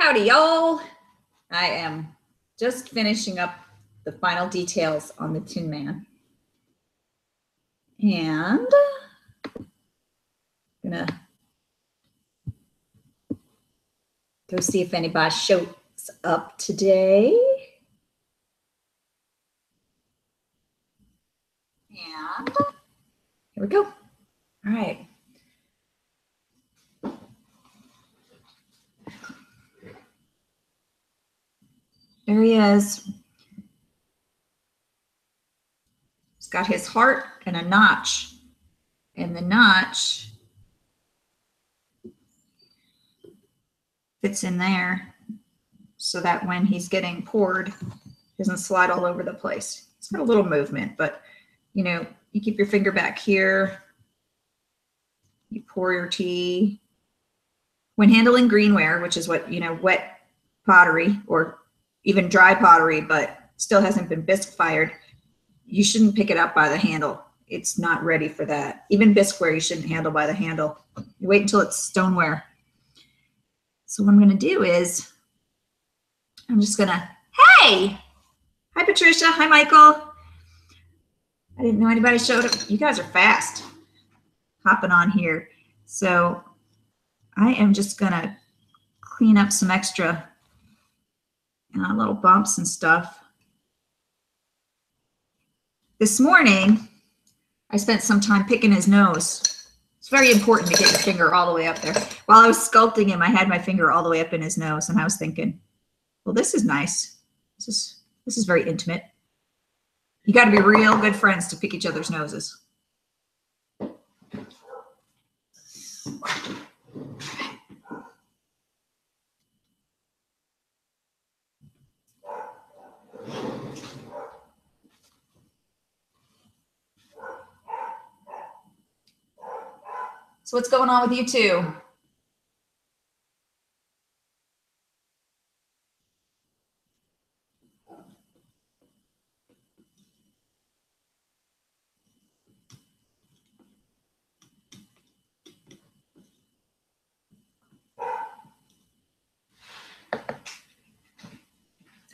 Howdy, y'all. I am just finishing up the final details on the Tin Man. And I'm gonna go see if anybody shows up today. And here we go. All right. There he is. He's got his heart and a notch. And the notch fits in there so that when he's getting poured, doesn't slide all over the place. It's got a little movement, but you know, you keep your finger back here. You pour your tea. When handling greenware, which is what, you know, wet pottery or even dry pottery, but still hasn't been bisque fired, you shouldn't pick it up by the handle. It's not ready for that. Even bisqueware, you shouldn't handle by the handle. You wait until it's stoneware. So what I'm going to do is I'm just going to, hey, hi, Patricia. Hi, Michael. I didn't know anybody showed up. You guys are fast hopping on here. So I am just going to clean up some extra uh, little bumps and stuff. This morning, I spent some time picking his nose. It's very important to get your finger all the way up there. While I was sculpting him, I had my finger all the way up in his nose, and I was thinking, well, this is nice. This is this is very intimate. You got to be real good friends to pick each other's noses. So what's going on with you two?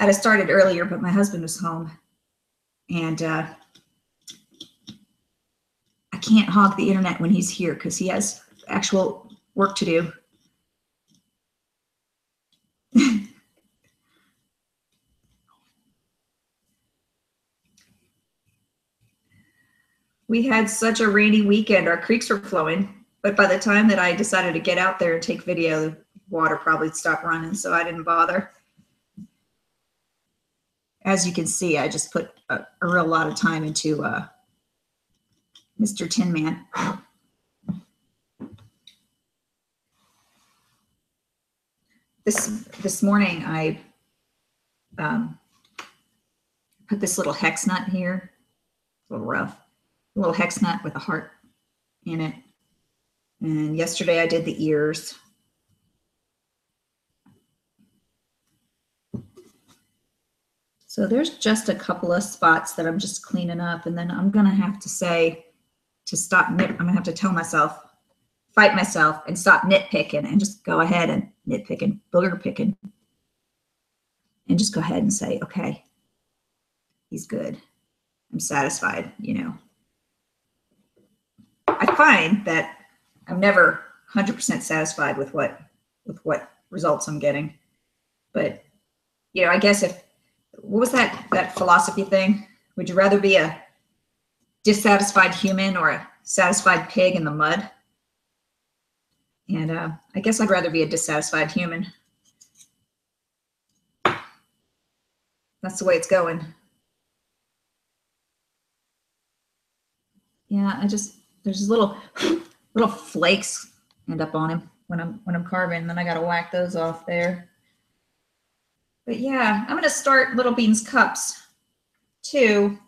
I'd have started earlier, but my husband was home and uh, can't hog the internet when he's here because he has actual work to do. we had such a rainy weekend. Our creeks were flowing, but by the time that I decided to get out there and take video, the water probably stopped running, so I didn't bother as you can see, I just put a, a real lot of time into uh, Mr. Tin Man. This this morning, I um, put this little hex nut here, a little rough, a little hex nut with a heart in it. And yesterday I did the ears. So there's just a couple of spots that I'm just cleaning up. And then I'm going to have to say to stop nit, I'm to have to tell myself, fight myself and stop nitpicking and just go ahead and nitpicking, booger picking. And just go ahead and say, okay, he's good. I'm satisfied, you know. I find that I'm never 100% satisfied with what with what results I'm getting. But you know, I guess if what was that that philosophy thing? Would you rather be a dissatisfied human or a satisfied pig in the mud? And uh, I guess I'd rather be a dissatisfied human. That's the way it's going. Yeah, I just there's little little flakes end up on him when I'm when I'm carving, then I gotta whack those off there. But yeah, I'm to start Little Beans cups too.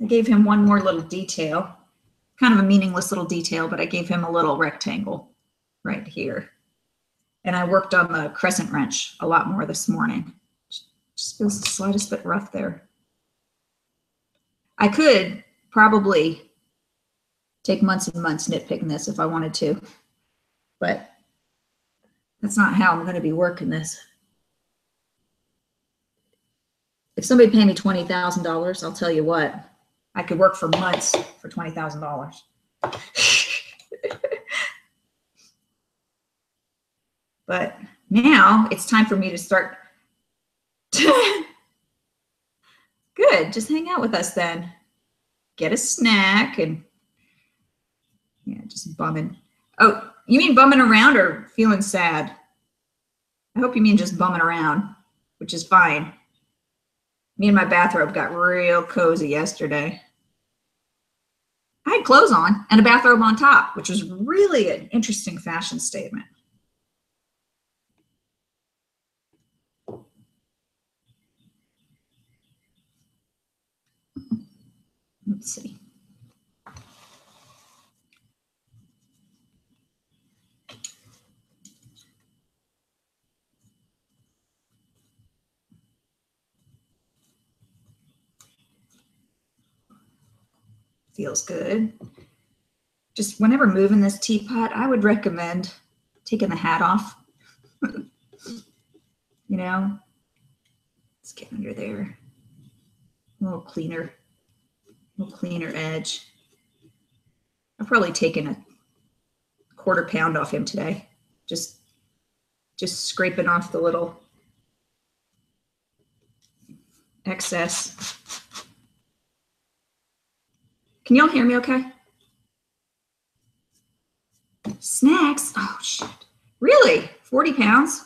I gave him one more little detail, kind of a meaningless little detail, but I gave him a little rectangle right here. And I worked on the crescent wrench a lot more this morning. Just feels the slightest bit rough there. I could probably take months and months nitpicking this if I wanted to, but That's not how I'm going to be working this. If somebody paid me $20,000, I'll tell you what, I could work for months for $20,000. but now it's time for me to start. Good. Just hang out with us then. Get a snack and yeah, just bumming. Oh, you mean bumming around or feeling sad? I hope you mean just bumming around, which is fine. Me and my bathrobe got real cozy yesterday. I had clothes on and a bathrobe on top, which was really an interesting fashion statement. Let's see. Feels good. Just whenever moving this teapot, I would recommend taking the hat off. you know, let's get under there. A little cleaner, a little cleaner edge. I've probably taken a quarter pound off him today. Just, just scraping off the little excess. Can y'all hear me okay? Snacks? Oh, shit. Really? 40 pounds?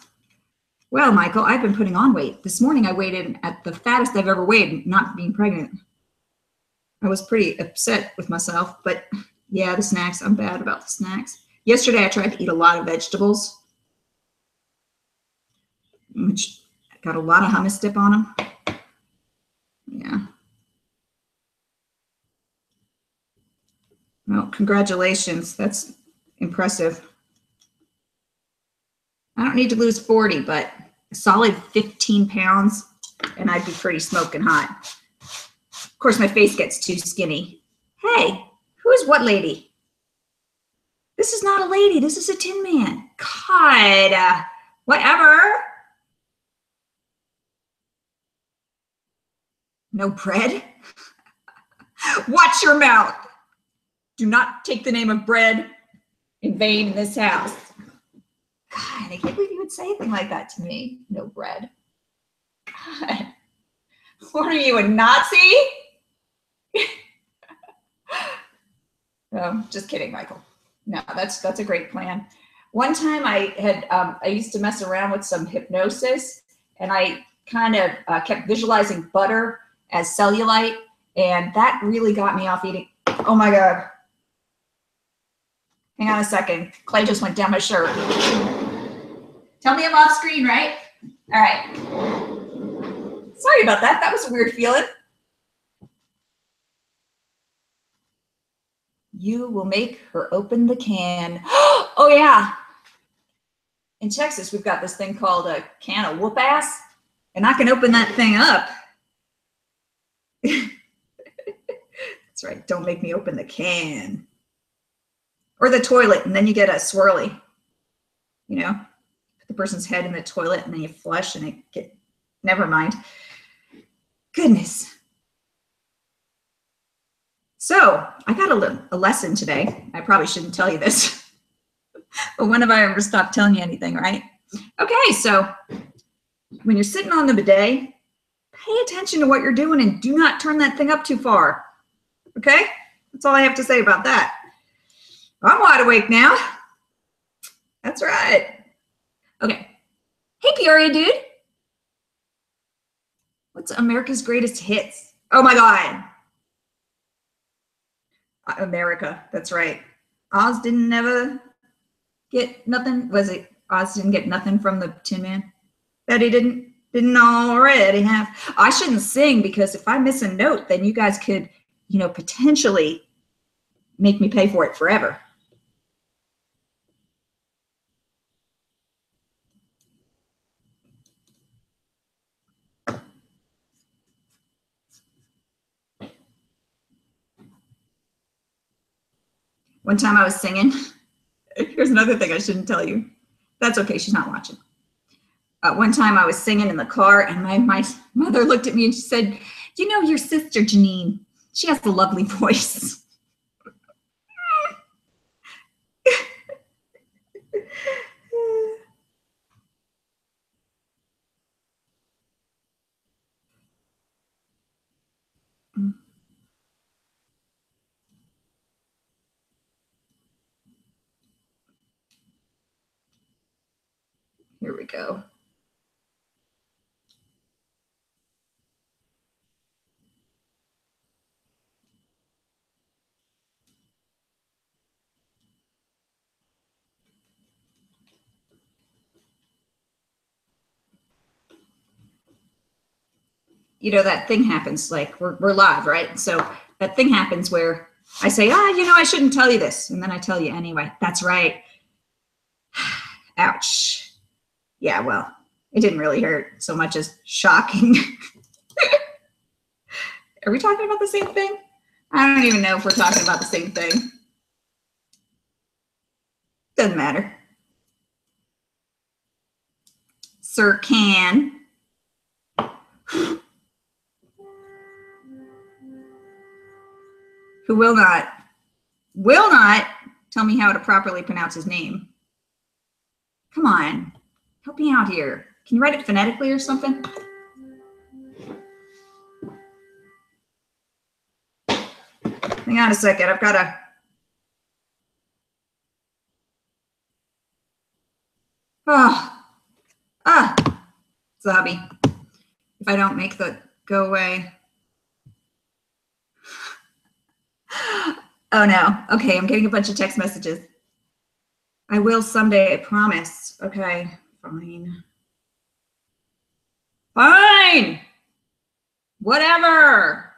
Well, Michael, I've been putting on weight. This morning I weighed in at the fattest I've ever weighed, not being pregnant. I was pretty upset with myself, but yeah, the snacks, I'm bad about the snacks. Yesterday I tried to eat a lot of vegetables, which got a lot of hummus dip on them. Yeah. Well, congratulations. That's impressive. I don't need to lose 40, but a solid 15 pounds and I'd be pretty smoking hot. Of course, my face gets too skinny. Hey, who is what lady? This is not a lady. This is a tin man. God, uh, whatever. No bread? Watch your mouth. Do not take the name of bread in vain in this house. God, I can't believe you would say anything like that to me. No bread. God. What are you, a Nazi? no, just kidding, Michael. No, that's that's a great plan. One time I had um, I used to mess around with some hypnosis, and I kind of uh, kept visualizing butter as cellulite, and that really got me off eating. Oh my god! Hang on a second. Clay just went down my shirt. Tell me I'm off screen, right? All right. Sorry about that. That was a weird feeling. You will make her open the can. oh, yeah. In Texas, we've got this thing called a can of whoop ass, and I can open that thing up. That's right. Don't make me open the can or the toilet, and then you get a swirly. You know, put the person's head in the toilet, and then you flush, and it get. Never mind. Goodness. So I got a, a lesson today. I probably shouldn't tell you this, but when have I ever stopped telling you anything, right? Okay, so when you're sitting on the bidet, pay attention to what you're doing and do not turn that thing up too far. Okay? That's all I have to say about that. I'm wide awake now. That's right. Okay. Hey, Peoria dude. What's America's greatest hits? Oh my God. Uh, America. That's right. Oz didn't never get nothing. Was it Oz didn't get nothing from the Tin Man? That he didn't didn't already have. I shouldn't sing because if I miss a note, then you guys could, you know, potentially make me pay for it forever. One time I was singing. Here's another thing I shouldn't tell you. That's okay. She's not watching. Uh, one time I was singing in the car and my, my mother looked at me and she said, you know, your sister Janine, she has a lovely voice. Here we go. you know, that thing happens like we're, we're live, right? So that thing happens where I say, ah, you know, I shouldn't tell you this. And then I tell you anyway. That's right. Ouch. Yeah, well, it didn't really hurt so much as shocking. Are we talking about the same thing? I don't even know if we're talking about the same thing. Doesn't matter. Sir Can. who will not, will not tell me how to properly pronounce his name. Come on, help me out here. Can you write it phonetically or something? Hang on a second. I've got a. Oh, ah, Zabi. If I don't make the go away. Oh no. Okay, I'm getting a bunch of text messages. I will someday, I promise. Okay, fine. Fine. Whatever.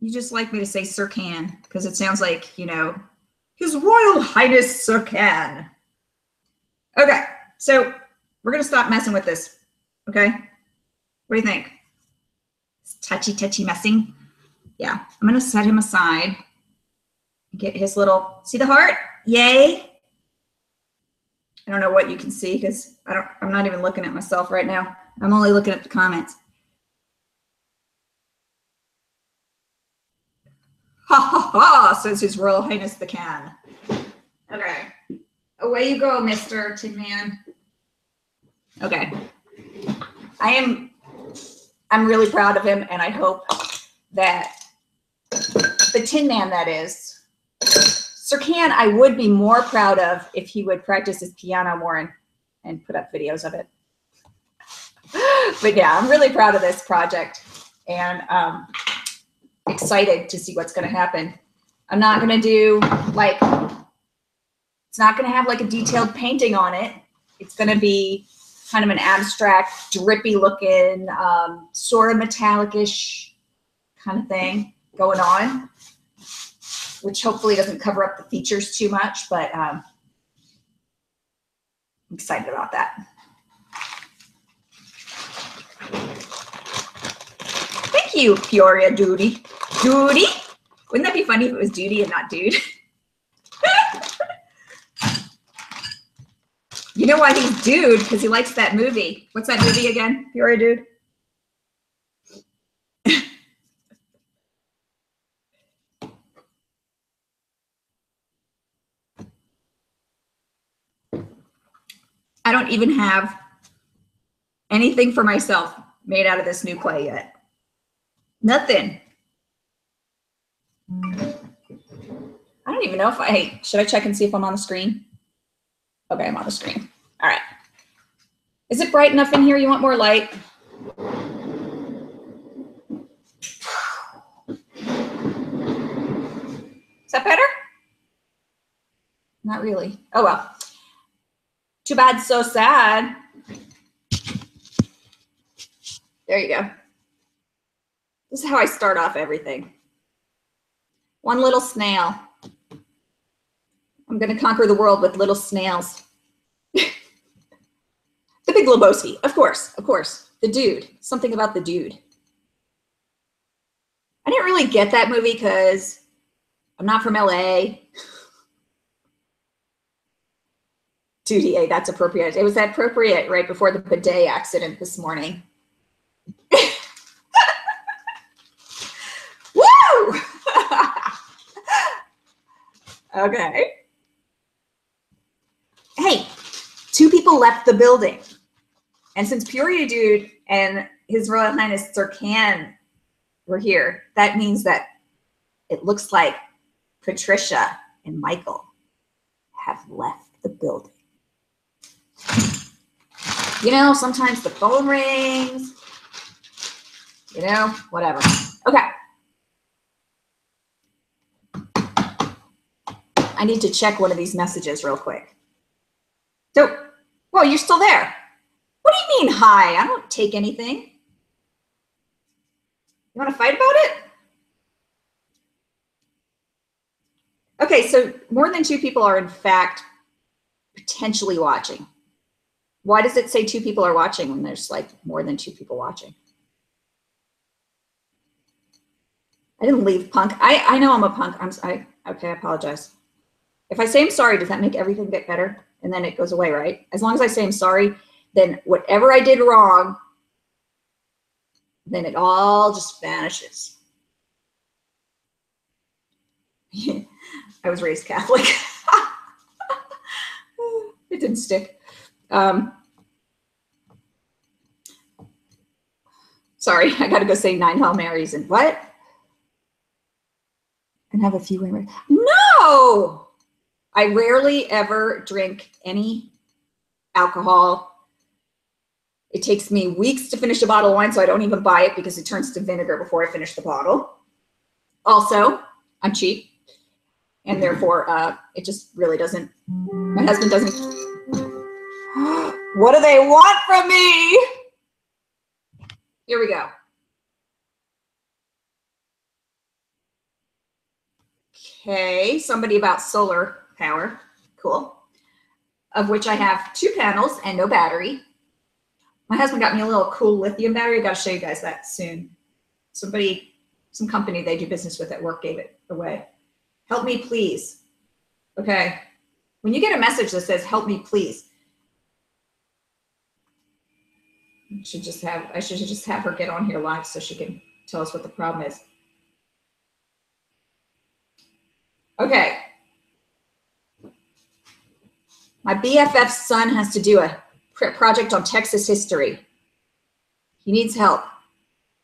You just like me to say Sir Can because it sounds like, you know, His Royal Highness Sir Can. Okay, so we're going to stop messing with this. Okay? What do you think? It's touchy, touchy messing yeah, I'm going to set him aside. Get his little, see the heart? Yay. I don't know what you can see because I don't, I'm not even looking at myself right now. I'm only looking at the comments. Ha ha ha, says His Royal Highness the Can. Okay. Away you go, Mr. Tin Man. Okay. I am, I'm really proud of him and I hope that the Tin Man, that is. Sir Can, I would be more proud of if he would practice his piano more and, and put up videos of it. but yeah, I'm really proud of this project and um, excited to see what's going to happen. I'm not going to do like, it's not going to have like a detailed painting on it. It's going to be kind of an abstract, drippy looking, um, sort of metallic-ish kind of thing going on, which hopefully doesn't cover up the features too much, but um, I'm excited about that. Thank you, Peoria Duty. Duty? Wouldn't that be funny if it was Duty and not Dude? you know why he's Dude? Because he likes that movie. What's that movie again, Peoria Dude? I don't even have anything for myself made out of this new clay yet. Nothing. I don't even know if I, hey, should I check and see if I'm on the screen? Okay, I'm on the screen. All right. Is it bright enough in here? You want more light? Is that better? Not really. Oh, well. Too bad, so sad. There you go. This is how I start off everything. One little snail. I'm going to conquer the world with little snails. the Big Lebowski, of course, of course. The dude, something about the dude. I didn't really get that movie because I'm not from LA. 2DA, that's appropriate. It was appropriate right before the bidet accident this morning. Woo! okay. Hey, two people left the building. And since Peoria Dude and His Royal Highness Sir Can were here, that means that it looks like Patricia and Michael have left the building. You know, sometimes the phone rings, you know, whatever. Okay. I need to check one of these messages real quick. So, whoa, you're still there. What do you mean, hi? I don't take anything. You want to fight about it? Okay, so more than two people are in fact potentially watching. Why does it say two people are watching when there's like more than two people watching? I didn't leave punk. I, I know I'm a punk. I'm I okay, I apologize. If I say I'm sorry, does that make everything get better? And then it goes away, right? As long as I say I'm sorry, then whatever I did wrong, then it all just vanishes. I was raised Catholic. it didn't stick. Um, sorry, I got to go say nine Hail Marys and what? And have a few women. No, I rarely ever drink any alcohol. It takes me weeks to finish a bottle of wine, so I don't even buy it because it turns to vinegar before I finish the bottle. Also, I'm cheap and therefore uh, it just really doesn't my husband doesn't what do they want from me? Here we go. Okay somebody about solar power. Cool. Of which i have two panels and no battery. My husband got me a little cool lithium battery. I gotta show you guys that soon. Somebody some company they do business with at work gave it away. Help me, please. Okay. When you get a message that says, help me, please, I should just have, I should just have her get on here live so she can tell us what the problem is. Okay. My BFF's son has to do a project on Texas history. He needs help.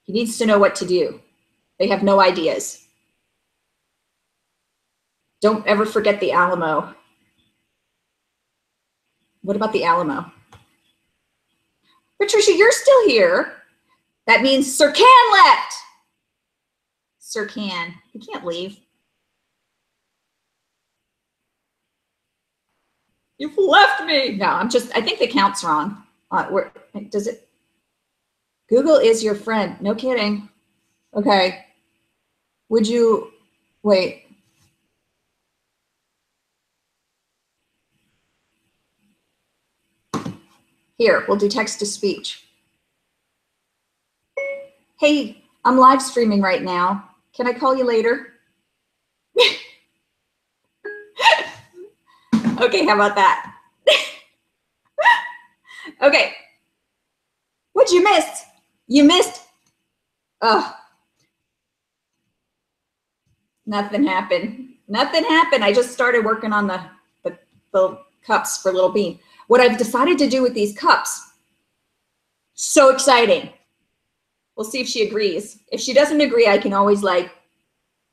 He needs to know what to do. They have no ideas. Don't ever forget the Alamo. What about the Alamo? Patricia, you're still here. That means Sir Can left. Sir Can, he can't leave. You've left me. No, I'm just, I think the count's wrong. Uh, where, does it? Google is your friend. No kidding. Okay. Would you, wait, Here, we'll do text to speech. Hey, I'm live streaming right now. Can I call you later? okay, how about that? okay. What'd you miss? You missed. Oh. Nothing happened. Nothing happened. I just started working on the, the, the cups for Little Bean what I've decided to do with these cups. So exciting. We'll see if she agrees. If she doesn't agree, I can always like,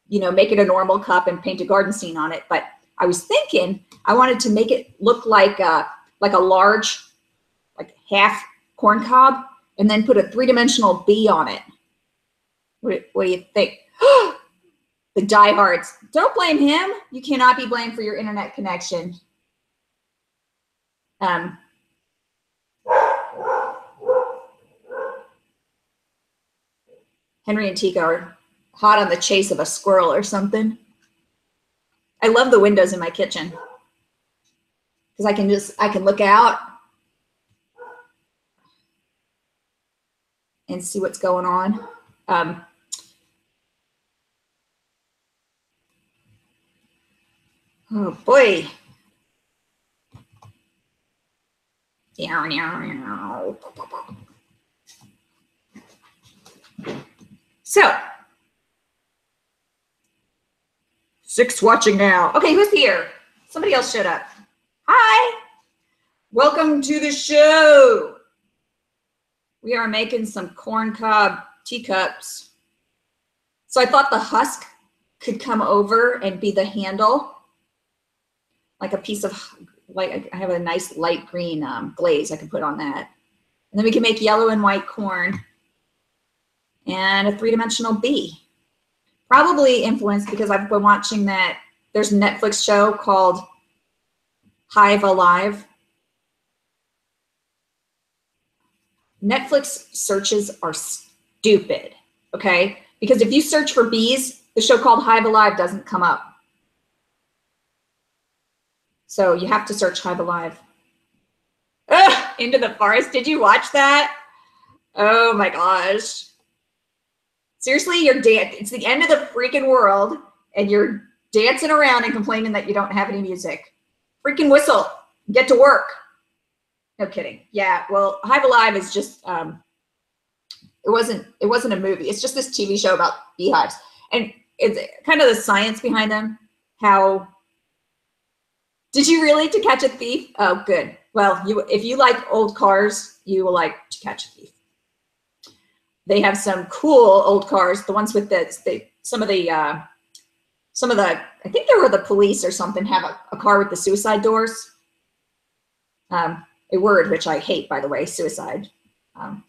you know, make it a normal cup and paint a garden scene on it. But I was thinking I wanted to make it look like a, like a large, like half corn cob and then put a three-dimensional bee on it. What, what do you think? the diehards. Don't blame him. You cannot be blamed for your internet connection. Um, Henry and Tika are hot on the chase of a squirrel or something. I love the windows in my kitchen because I can just, I can look out and see what's going on. Um, oh boy, So, six watching now. Okay, who's here? Somebody else showed up. Hi. Welcome to the show. We are making some corn cob teacups. So I thought the husk could come over and be the handle, like a piece of, like I have a nice light green um, glaze I can put on that. And then we can make yellow and white corn and a three-dimensional bee. Probably influenced because I've been watching that, there's a Netflix show called Hive Alive. Netflix searches are stupid, okay? Because if you search for bees, the show called Hive Alive doesn't come up. So you have to search Hive Alive. Ugh, into the forest. Did you watch that? Oh my gosh. Seriously, you're dan- it's the end of the freaking world and you're dancing around and complaining that you don't have any music. Freaking whistle. Get to work. No kidding. Yeah, well, Hive Alive is just um it wasn't it wasn't a movie. It's just this TV show about beehives. And it's kind of the science behind them. How did you really to catch a thief? Oh, good. Well, you if you like old cars, you will like to catch a thief. They have some cool old cars. The ones with the, the some of the uh, some of the I think they were the police or something have a, a car with the suicide doors. Um, a word which I hate, by the way, suicide. Um,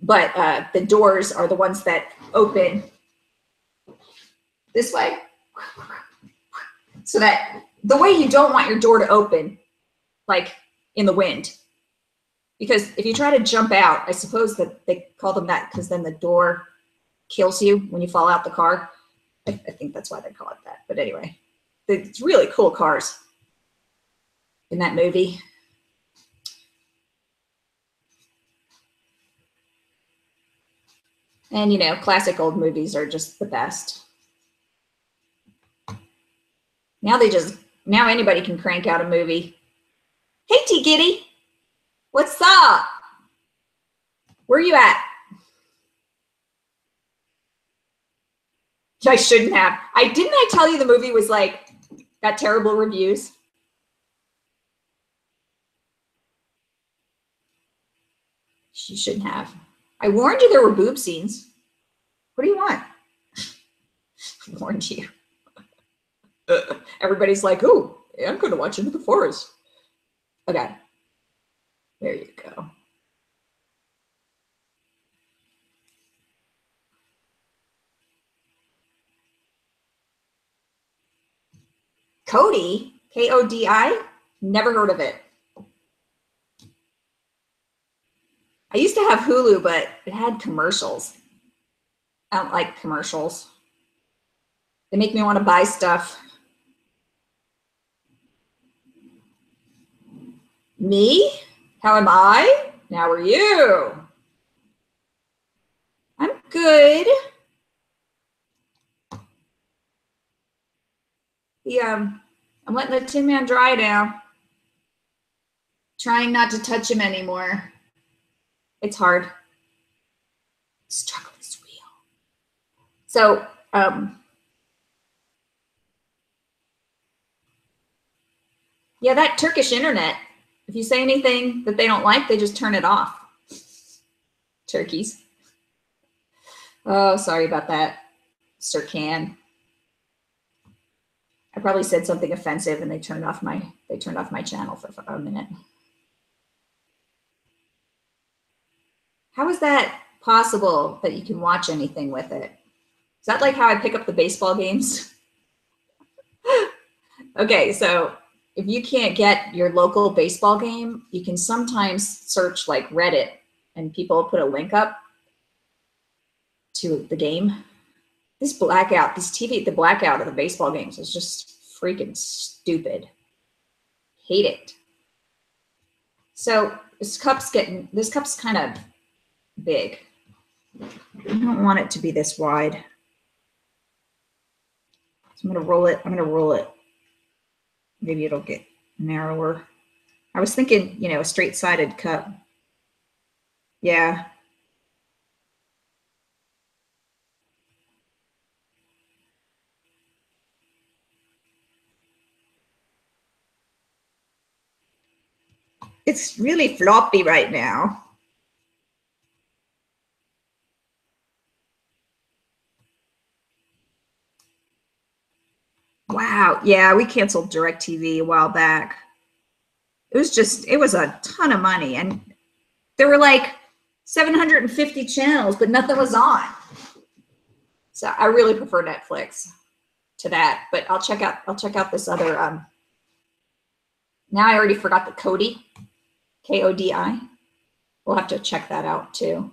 but uh, the doors are the ones that open this way. So that the way you don't want your door to open, like in the wind. Because if you try to jump out, I suppose that they call them that because then the door kills you when you fall out the car. I, I think that's why they call it that. But anyway, it's really cool cars in that movie. And you know, classic old movies are just the best. Now they just now anybody can crank out a movie. Hey T Giddy, what's up? Where are you at? I shouldn't have. I didn't I tell you the movie was like got terrible reviews. She shouldn't have. I warned you there were boob scenes. What do you want? I warned you. Everybody's like, oh, yeah, I'm going to watch Into the Forest. Okay. There you go. Kodi, K O D I, never heard of it. I used to have Hulu, but it had commercials. I don't like commercials. They make me want to buy stuff. Me? How am I? How are you? I'm good. Yeah, I'm letting the Tin Man dry now. Trying not to touch him anymore. It's hard. Struggle is real. So, um, yeah, that Turkish internet if you say anything that they don't like, they just turn it off. Turkeys. Oh, sorry about that, Sir Can. I probably said something offensive and they turned off my they turned off my channel for, for a minute. How is that possible that you can watch anything with it? Is that like how I pick up the baseball games? okay, so if you can't get your local baseball game, you can sometimes search like Reddit and people put a link up to the game. This blackout, this TV, the blackout of the baseball games is just freaking stupid. Hate it. So this cup's getting, this cup's kind of big. I don't want it to be this wide. So I'm gonna roll it, I'm gonna roll it maybe it'll get narrower. I was thinking, you know, a straight sided cup. Yeah. It's really floppy right now. Wow. Yeah, we canceled DirecTV a while back. It was just, it was a ton of money. And there were like 750 channels, but nothing was on. So I really prefer Netflix to that. But I'll check out, I'll check out this other um now I already forgot the Kodi. K-O-D-I. We'll have to check that out too.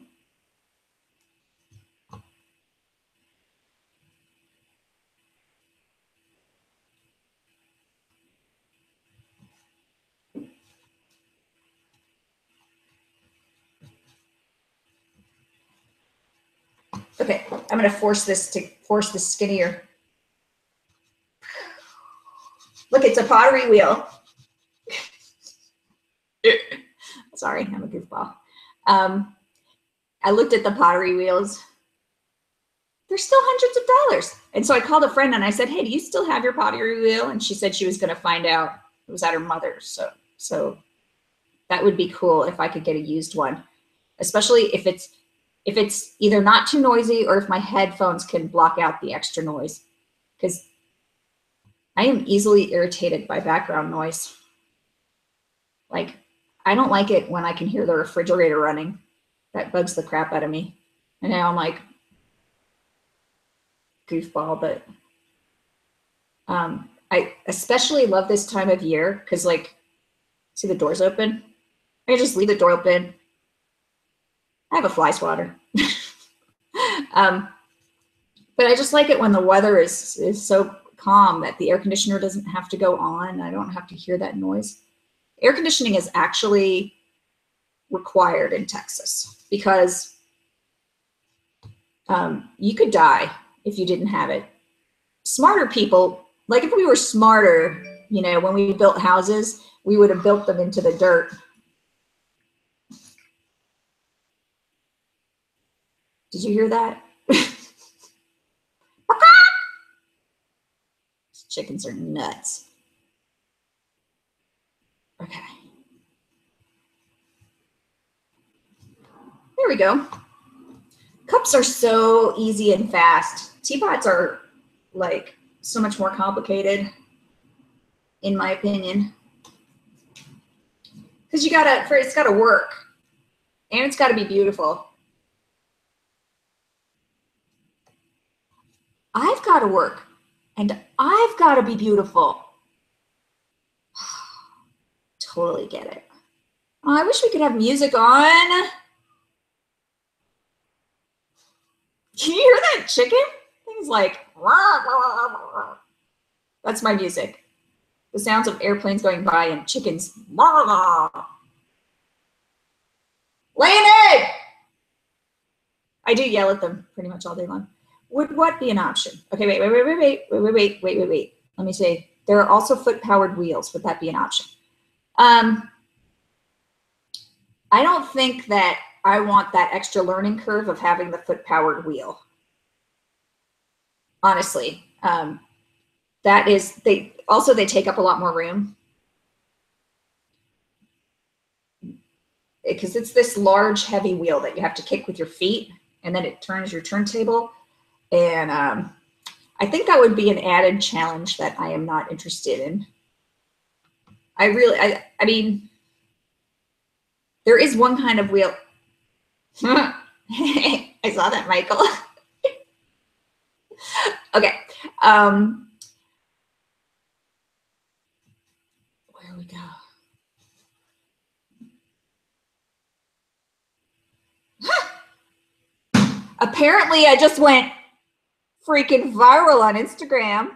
Okay, I'm gonna force this to force the skinnier. Look, it's a pottery wheel. Sorry, I'm a goofball. Um, I looked at the pottery wheels. They're still hundreds of dollars. And so I called a friend and I said, Hey, do you still have your pottery wheel? And she said she was to find out. It was at her mother's. So, so that would be cool if I could get a used one, especially if it's, if it's either not too noisy or if my headphones can block out the extra noise because I am easily irritated by background noise. Like I don't like it when I can hear the refrigerator running. That bugs the crap out of me. And now I'm like, goofball, but um, I especially love this time of year because, like, see the doors open. I just leave the door open. I have a fly swatter. Um, but I just like it when the weather is is so calm that the air conditioner doesn't have to go on. I don't have to hear that noise air conditioning is actually required in Texas because um, you could die if you didn't have it. Smarter people, like if we were smarter, you know, when we built houses, we would have built them into the dirt. Did you hear that? Chickens are nuts. Okay. There we go. Cups are so easy and fast. Teapots are like so much more complicated, in my opinion. Because you gotta, for it's gotta work, and it's gotta be beautiful. I've gotta work, and I've gotta be beautiful totally get it. Oh, I wish we could have music on. Can you hear that chicken? Things like, that's my music. The sounds of airplanes going by and chickens. Egg! I do yell at them pretty much all day long. Would what be an option? Okay, wait, wait, wait, wait, wait, wait, wait, wait, wait, wait, wait. Let me say, there are also foot-powered wheels. Would that be an option? Um, I don't think that I want that extra learning curve of having the foot powered wheel. Honestly, um, that is they also they take up a lot more room because it's this large heavy wheel that you have to kick with your feet and then it turns your turntable and um, i think that would be an added challenge that i am not interested in I really, I, I mean, there is one kind of wheel. I saw that, Michael. okay. Um, where we go? Apparently, I just went freaking viral on Instagram.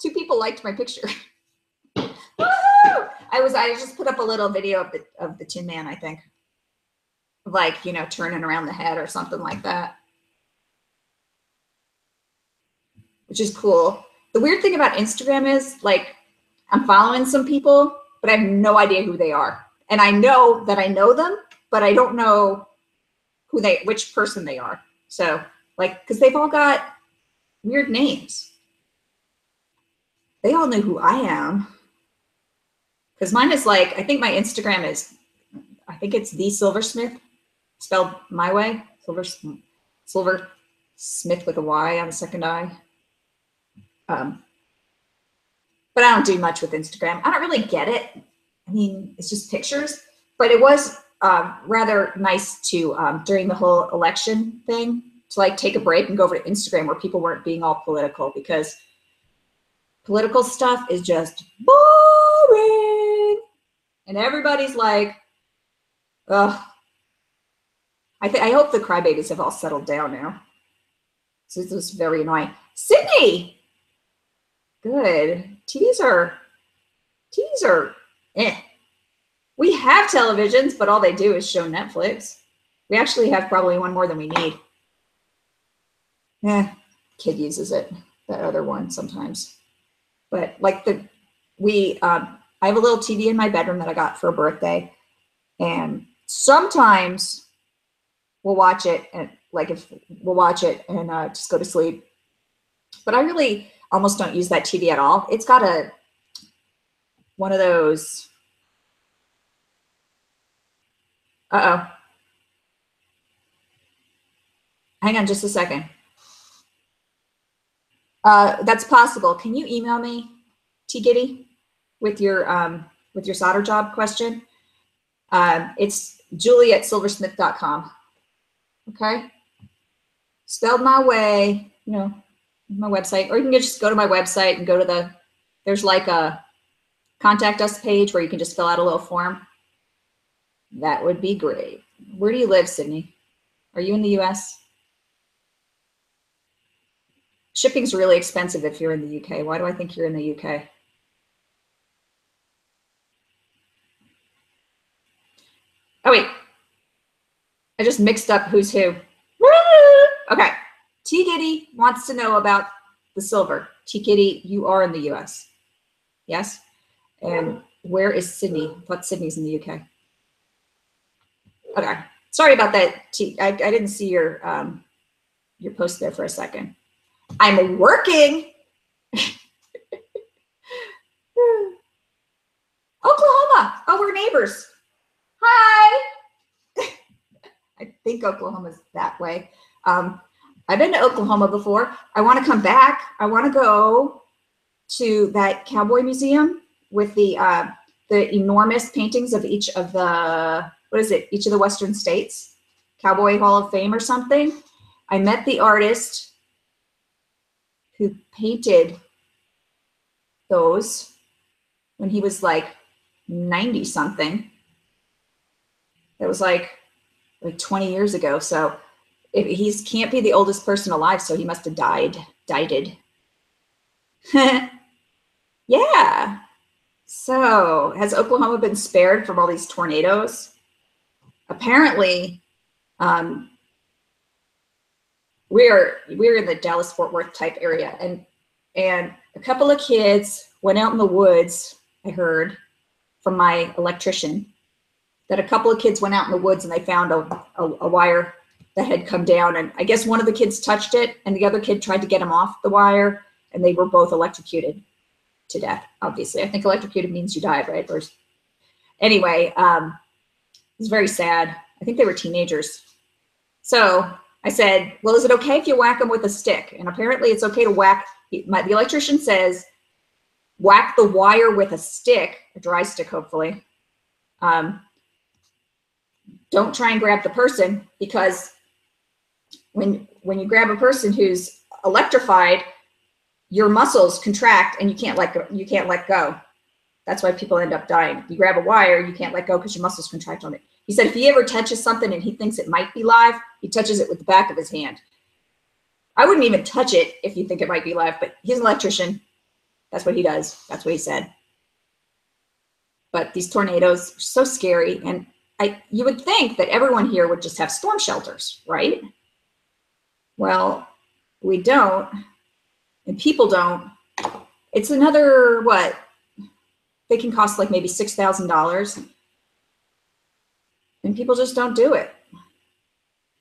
Two people liked my picture. I was I just put up a little video of the of the Tin Man, I think. Like, you know, turning around the head or something like that. Which is cool. The weird thing about Instagram is like I'm following some people but I have no idea who they are. And I know that I know them, but I don't know who they, which person they are. So, like, because they've all got weird names. They all know who I am. Because mine is like, I think my Instagram is, I think it's the Silversmyth, spelled my way. Silver, Silver Smith with a Y on the second I. Um, but I don't do much with Instagram. I don't really get it. I mean, it's just pictures. But it was uh, rather nice to um, during the whole election thing to like take a break and go over to Instagram where people weren't being all political because political stuff is just boring, and everybody's like, "Ugh." I think I hope the crybabies have all settled down now. So this is very annoying. Sydney, good. TVs are eh. We have televisions, but all they do is show Netflix. We actually have probably one more than we need. Yeah, kid uses it. That other one sometimes, but like the we um, I have a little TV in my bedroom that I got for a birthday, and sometimes we'll watch it and like if we'll watch it and uh, just go to sleep. But I really almost don't use that TV at all. It's got a one of those. Uh oh. Hang on just a second. Uh, that's possible. Can you email me, T Giddy, with your um, with your solder job question? Um, it's julie at silversmyth.com. Okay. Spelled my way, you know, my website, or you can just go to my website and go to the, there's like a contact us page where you can just fill out a little form. That would be great. Where do you live, Sydney? Are you in the US? Shipping's really expensive if you're in the UK. Why do I think you're in the UK? Oh, wait. I just mixed up who's who. Okay. T Giddy wants to know about the silver. T Giddy, you are in the US. Yes? And where is Sydney? What Sydney's in the UK? Okay. Sorry about that. T I, I didn't see your um your post there for a second. I'm working. Oklahoma. Oh, we're neighbors. Hi. I think Oklahoma's that way. Um, I've been to Oklahoma before. I want to come back. I want to go to that cowboy museum with the uh, the enormous paintings of each of the what is it? Each of the Western states, Cowboy Hall of Fame or something. I met the artist who painted those when he was like 90 something. It was like like 20 years ago. So if he's can't be the oldest person alive, so he must have died. Died. yeah. So has Oklahoma been spared from all these tornadoes? Apparently, um, we're we're in the Dallas Fort Worth type area, and and a couple of kids went out in the woods. I heard from my electrician that a couple of kids went out in the woods and they found a, a, a wire that had come down. And I guess one of the kids touched it and the other kid tried to get him off the wire and they were both electrocuted to death, obviously. I think electrocuted means you died, right? Or, anyway, um, it's very sad. I think they were teenagers. So I said, well, is it okay if you whack them with a stick? And apparently it's okay to whack, my, the electrician says, whack the wire with a stick, a dry stick, hopefully. Um, don't try and grab the person because when when you grab a person who's electrified, your muscles contract and you can't let go, you can't let go. That's why people end up dying. You grab a wire, you can't let go because your muscles contract on it. He said if he ever touches something and he thinks it might be live, he touches it with the back of his hand. I wouldn't even touch it if you think it might be live, but he's an electrician. That's what he does. That's what he said. But these tornadoes are so scary. And I, you would think that everyone here would just have storm shelters, right? Well, we don't, and people don't. It's another, what, they can cost like maybe six thousand dollars, and people just don't do it.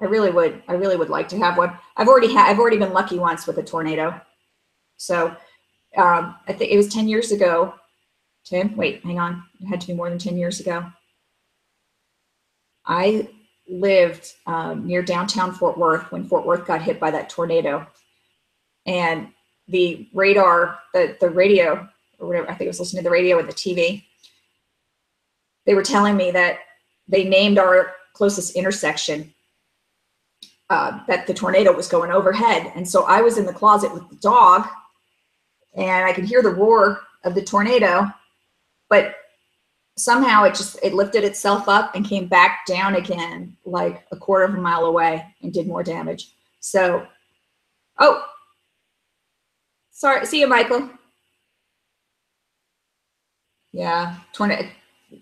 I really would. I really would like to have one. I've already had. I've already been lucky once with a tornado. So um, I think it was ten years ago. Tim, wait, hang on. It had to be more than ten years ago. I lived um, near downtown Fort Worth when Fort Worth got hit by that tornado, and the radar, the the radio or whatever. I think I was listening to the radio and the TV. They were telling me that they named our closest intersection uh, that the tornado was going overhead. And so I was in the closet with the dog and I could hear the roar of the tornado, but somehow it just, it lifted itself up and came back down again, like a quarter of a mile away and did more damage. So, oh, sorry. See you, Michael. Yeah, tornado.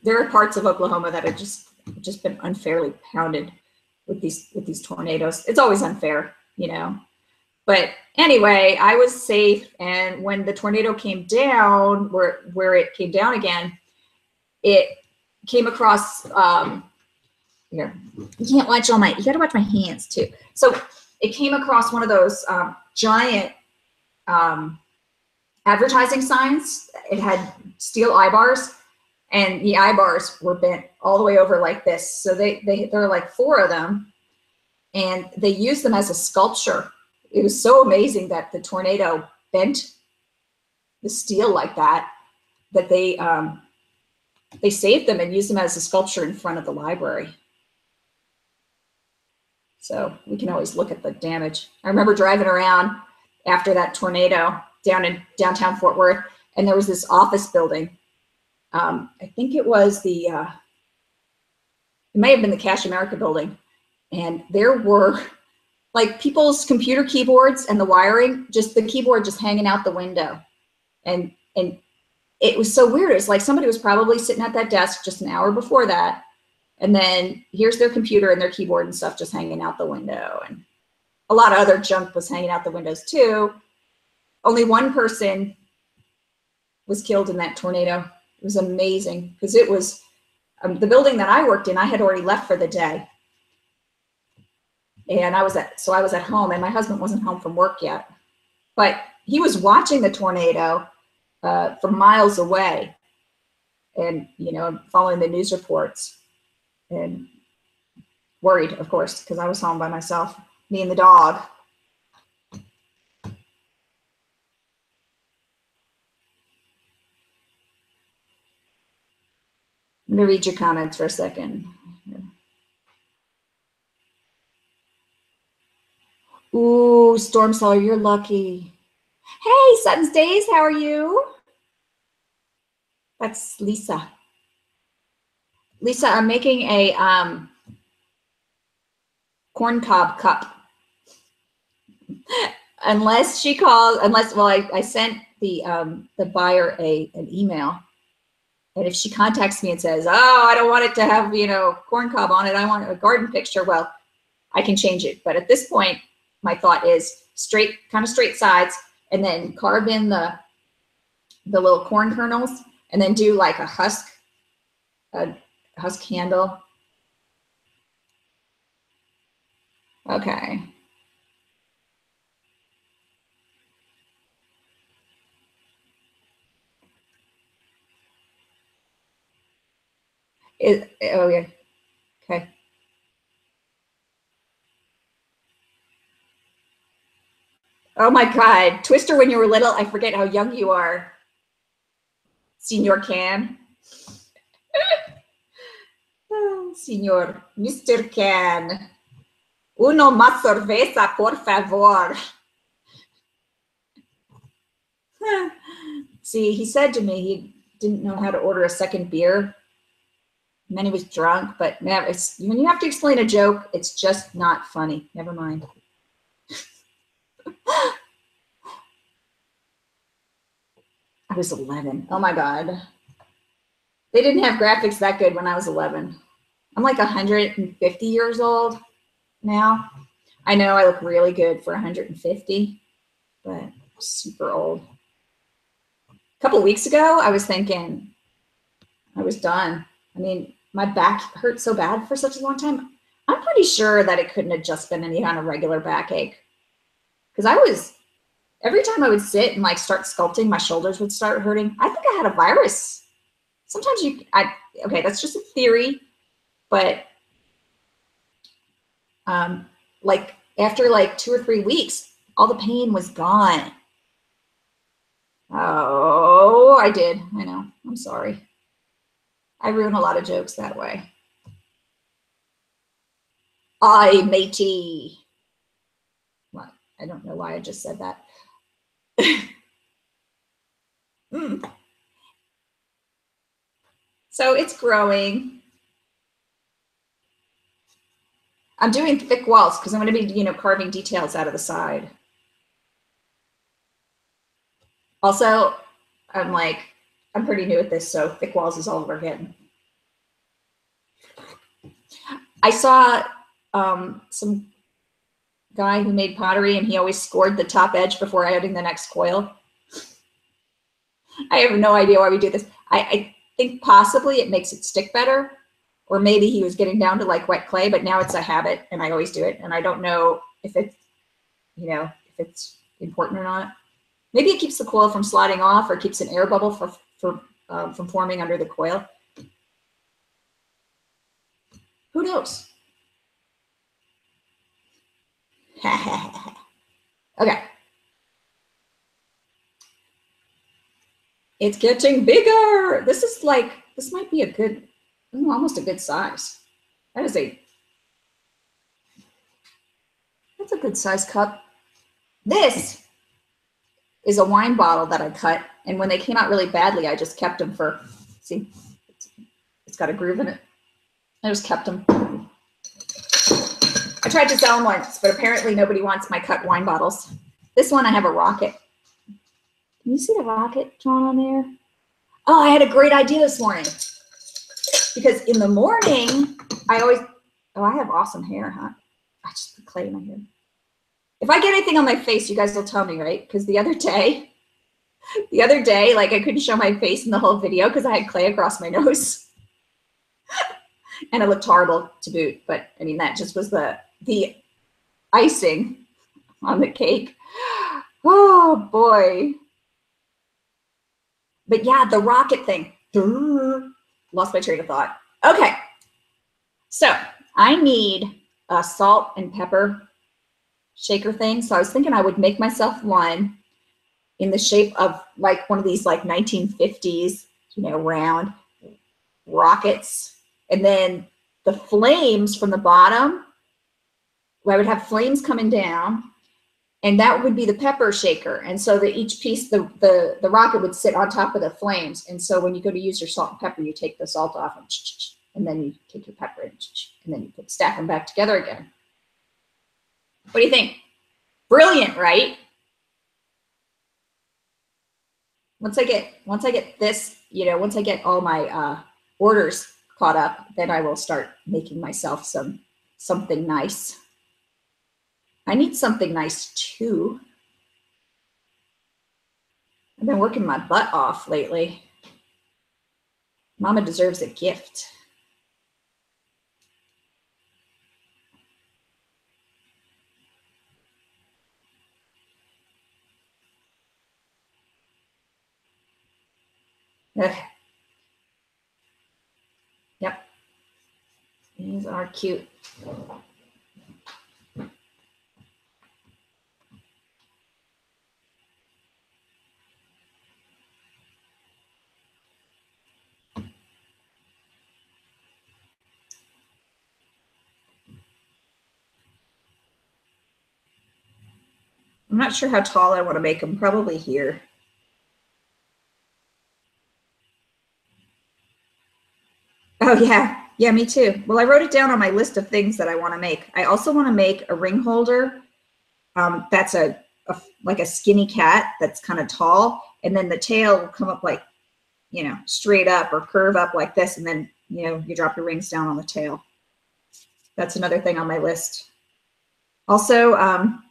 There are parts of Oklahoma that have just, just been unfairly pounded with these with these tornadoes. It's always unfair, you know. But anyway, I was safe, and when the tornado came down, where where it came down again, it came across. Um, here, you can't watch all my. You got to watch my hands too. So it came across one of those um, giant um, advertising signs. It had steel eye bars, and the eye bars were bent all the way over like this. So they, they there are like four of them, and they used them as a sculpture. It was so amazing that the tornado bent the steel like that that they um, they saved them and used them as a sculpture in front of the library. So we can always look at the damage. I remember driving around after that tornado down in downtown Fort Worth, and there was this office building um, I think it was the, uh, it may have been the Cash America building. And there were like people's computer keyboards and the wiring, just the keyboard just hanging out the window. And, and it was so weird. It's like somebody was probably sitting at that desk just an hour before that. And then here's their computer and their keyboard and stuff just hanging out the window. And a lot of other junk was hanging out the windows too. Only one person was killed in that tornado. It was amazing because it was um, the building that I worked in. I had already left for the day, and I was at so I was at home, and my husband wasn't home from work yet, but he was watching the tornado uh, from miles away, and you know following the news reports, and worried, of course, because I was home by myself, me and the dog. Let me read your comments for a second. Ooh, Storm Seller, you're lucky. Hey, Sutton's Days, how are you? That's Lisa. Lisa, I'm making a um, corn cob cup. unless she calls, unless, well, I, I sent the um, the buyer a an email and if she contacts me and says, oh, I don't want it to have, you know, corn cob on it, I want a garden picture, well, I can change it. But at this point, my thought is straight, kind of straight sides, and then carve in the, the little corn kernels, and then do like a husk, a husk handle. Okay. Oh yeah. Okay. Oh my God. Twister, when you were little, I forget how young you are. Senor Can. Senor, Mr. Can. Uno más cerveza, por favor. See, he said to me he didn't know how to order a second beer and then he was drunk, but never, it's, when you have to explain a joke, it's just not funny. Never mind. I was 11. Oh my God. They didn't have graphics that good when I was 11. I'm like 150 years old now. I know I look really good for 150, but super old. A couple weeks ago, I was thinking, I was done. I mean, my back hurt so bad for such a long time. I'm pretty sure that it couldn't have just been any kind of regular backache. Because I was, every time I would sit and like start sculpting, my shoulders would start hurting. I think I had a virus. Sometimes you, I, okay, that's just a theory, but um, like after like two or three weeks, all the pain was gone. Oh, I did. I know. I'm sorry. I ruin a lot of jokes that way. I matey. What? I don't know why I just said that. mm. So it's growing. I'm doing thick walls because I'm going to be, you know, carving details out of the side. Also, I'm like, I'm pretty new at this, so thick walls is all we're getting. I saw um, some guy who made pottery and he always scored the top edge before adding the next coil. I have no idea why we do this. I, I think possibly it makes it stick better, or maybe he was getting down to like wet clay, but now it's a habit and I always do it. And I don't know if it's, you know, if it's important or not. Maybe it keeps the coil from sliding off or keeps an air bubble for, for, um, from forming under the coil. Who knows? okay. It's getting bigger. This is like, this might be a good, almost a good size. That is a, that's a good size cup. This is a wine bottle that I cut. And when they came out really badly, I just kept them for, see, it's got a groove in it. I just kept them. I tried to sell them once, but apparently nobody wants my cut wine bottles. This one, I have a rocket. Can you see the rocket drawn on there? Oh, I had a great idea this morning. Because in the morning, I always, oh, I have awesome hair, huh? I just put clay in my hair. If I get anything on my face, you guys will tell me, right? Because the other day, the other day, like I couldn't show my face in the whole video because I had clay across my nose. and it looked horrible to boot. But I mean, that just was the the icing on the cake. Oh boy. But yeah, the rocket thing. Lost my train of thought. Okay. So I need a salt and pepper shaker thing. So I was thinking I would make myself one in the shape of like one of these like 1950s, you know, round rockets. And then the flames from the bottom, I would have flames coming down and that would be the pepper shaker. And so that each piece, the, the, the rocket would sit on top of the flames. And so when you go to use your salt and pepper, you take the salt off and, and then you take your pepper and, and then you put, stack them back together again. What do you think? Brilliant, right? Once I get once I get this, you know, once I get all my uh, orders caught up, then I will start making myself some something nice. I need something nice too. I've been working my butt off lately. Mama deserves a gift. Yep. These are cute. I'm not sure how tall I want to make them, probably here. Oh yeah, yeah, me too. Well, I wrote it down on my list of things that I want to make. I also want to make a ring holder. Um, that's a, a like a skinny cat that's kind of tall, and then the tail will come up like, you know, straight up or curve up like this, and then you know you drop your rings down on the tail. That's another thing on my list. Also, um,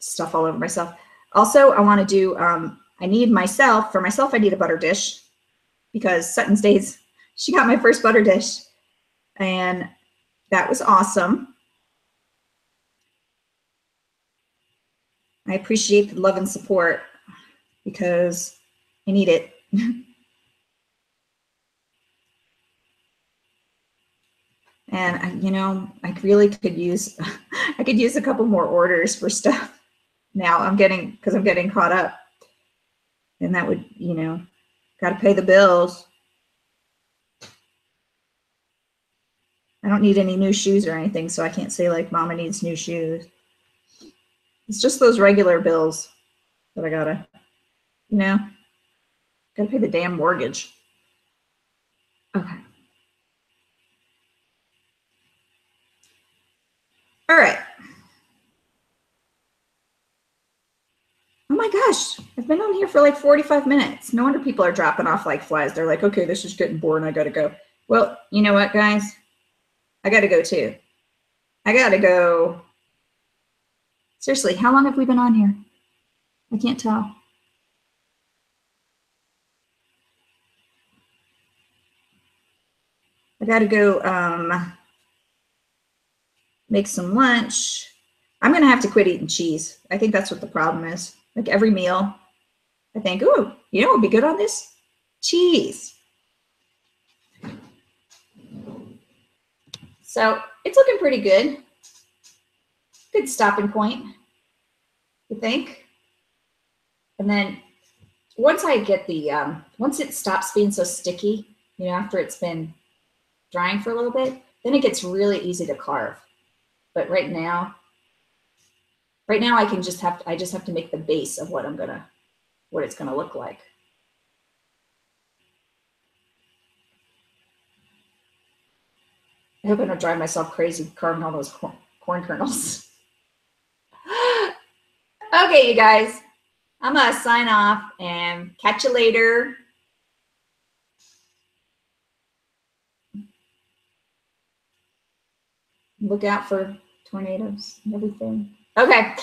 stuff all over myself. Also, I want to do. Um, I need myself for myself. I need a butter dish because Sutton's Days, she got my first butter dish and that was awesome. I appreciate the love and support because I need it. and I, you know, I really could use, I could use a couple more orders for stuff. Now I'm getting, because I'm getting caught up. And that would, you know, got to pay the bills. I don't need any new shoes or anything, so I can't say like mama needs new shoes. It's just those regular bills that I gotta, you know, gotta pay the damn mortgage. Okay. All right. My gosh, I've been on here for like 45 minutes. No wonder people are dropping off like flies. They're like, okay, this is getting boring. I gotta go. Well, you know what, guys? I gotta go too. I gotta go. Seriously, how long have we been on here? I can't tell. I gotta go um, make some lunch. I'm gonna have to quit eating cheese. I think that's what the problem is. Like every meal, I think, ooh, you know what would be good on this? Cheese. So it's looking pretty good. Good stopping point, you think? And then once I get the, um, once it stops being so sticky, you know, after it's been drying for a little bit, then it gets really easy to carve. But right now, right now I can just have, to, I just have to make the base of what I'm gonna, what it's gonna look like. I hope I don't drive myself crazy carving all those corn, corn kernels. okay, you guys, I'm gonna sign off and catch you later. Look out for tornadoes and everything. Okay.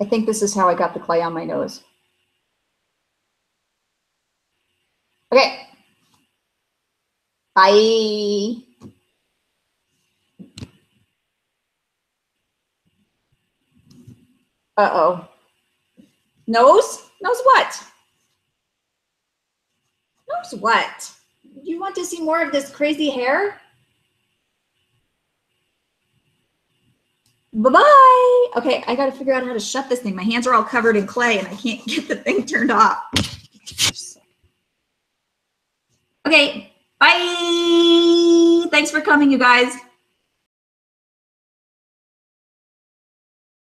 I think this is how I got the clay on my nose. Okay. Bye. Uh-oh. Nose? Nose what? Nose what? You want to see more of this crazy hair? Bye-bye. Okay, I got to figure out how to shut this thing. My hands are all covered in clay and I can't get the thing turned off. Okay, bye. Thanks for coming, you guys.